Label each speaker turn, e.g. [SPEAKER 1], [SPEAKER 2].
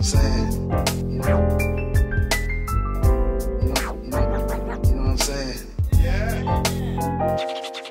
[SPEAKER 1] I'm saying? You know? You
[SPEAKER 2] know, you know what I'm saying? Yeah.